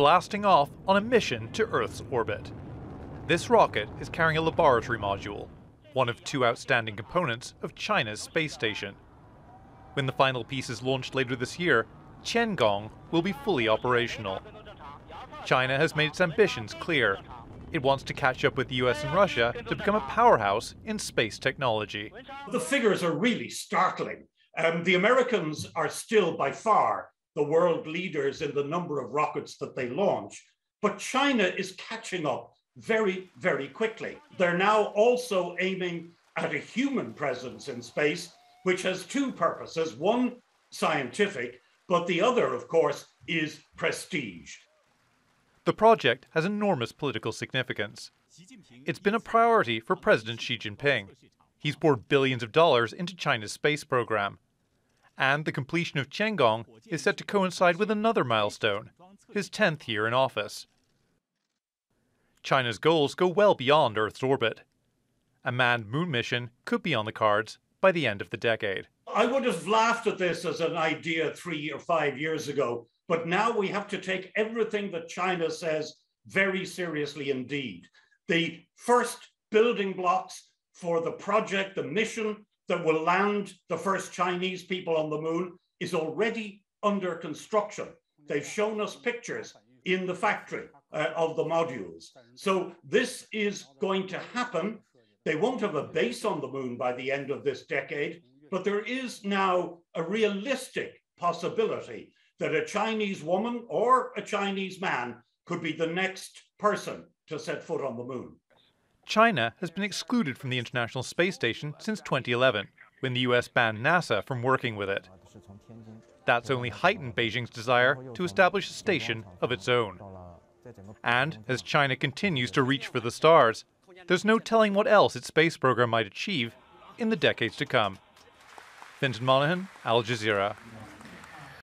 blasting off on a mission to Earth's orbit. This rocket is carrying a laboratory module, one of two outstanding components of China's space station. When the final piece is launched later this year, Tiangong will be fully operational. China has made its ambitions clear. It wants to catch up with the US and Russia to become a powerhouse in space technology. The figures are really startling. Um, the Americans are still by far the world leaders in the number of rockets that they launch, but China is catching up very, very quickly. They're now also aiming at a human presence in space, which has two purposes one, scientific, but the other, of course, is prestige. The project has enormous political significance. It's been a priority for President Xi Jinping. He's poured billions of dollars into China's space program. And the completion of Tiangong is set to coincide with another milestone, his 10th year in office. China's goals go well beyond Earth's orbit. A manned moon mission could be on the cards by the end of the decade. I would have laughed at this as an idea three or five years ago, but now we have to take everything that China says very seriously indeed. The first building blocks for the project, the mission that will land the first Chinese people on the moon is already under construction. They've shown us pictures in the factory uh, of the modules. So this is going to happen. They won't have a base on the moon by the end of this decade, but there is now a realistic possibility that a Chinese woman or a Chinese man could be the next person to set foot on the moon. China has been excluded from the International Space Station since 2011, when the US banned NASA from working with it. That's only heightened Beijing's desire to establish a station of its own. And as China continues to reach for the stars, there's no telling what else its space program might achieve in the decades to come. Fintan Monaghan, Al Jazeera.